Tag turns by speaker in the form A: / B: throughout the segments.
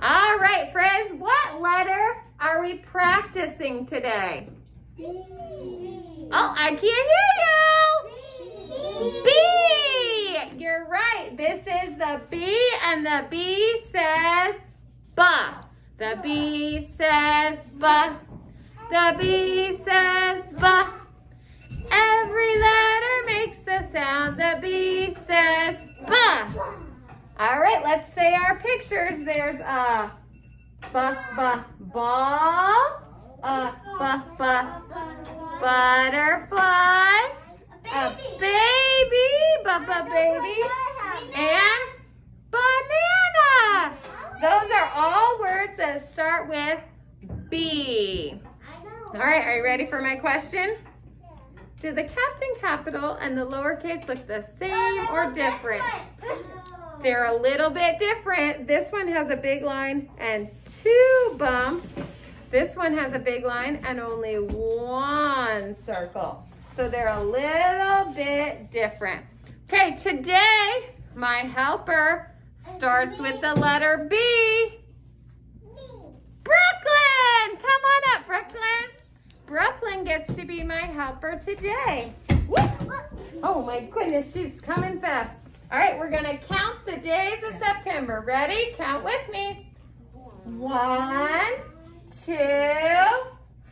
A: All right, friends, what letter are we practicing today? Oh, I can't hear you. B. You're right. This is the B, and the B says ba. The B says ba. The B says ba. Let's say our pictures. There's a ba ba ball, a ba ba butterfly, a baby, ba ba baby, and banana. Those are all words that start with B. All right, are you ready for my question? Do the captain capital and the lowercase look the same or different? They're a little bit different. This one has a big line and two bumps. This one has a big line and only one circle. So they're a little bit different. Okay, today my helper starts with the letter B. Brooklyn! Come on up, Brooklyn. Brooklyn gets to be my helper today. Oh my goodness, she's coming fast. All right, we're gonna count the days of September. Ready? Count with me. One, two,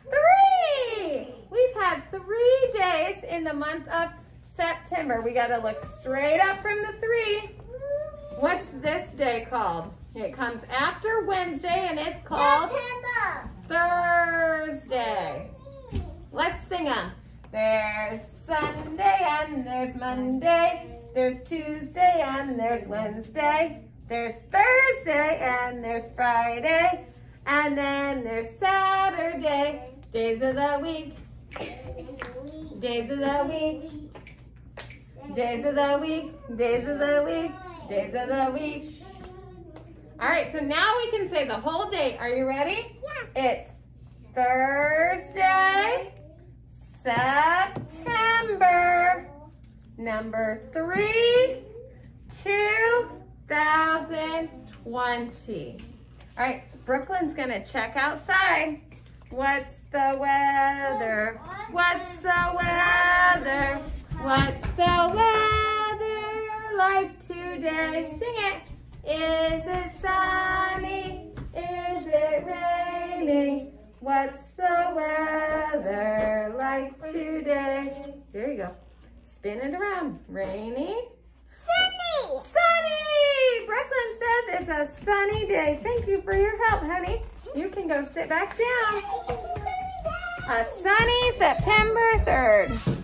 A: three. We've had three days in the month of September. We gotta look straight up from the three. What's this day called? It comes after Wednesday and it's called Thursday. Let's sing them. There's Sunday and there's Monday. There's Tuesday and there's Wednesday. There's Thursday and there's Friday. And then there's Saturday. Days of the week. Days of the week. Days of the week. Days of the week. Days of the week. All right, so now we can say the whole date. Are you ready?
B: Yeah.
A: It's Thursday, September, number three, 2020. All right, Brooklyn's gonna check outside. What's the weather? What's the weather? What's the weather like today? Sing it. Is it sunny? Is it raining? What's the weather like today? There you go. Spin it around. Rainy?
B: Sunny.
A: Sunny! Brooklyn says it's a sunny day. Thank you for your help, honey. You can go sit back down. A sunny September 3rd.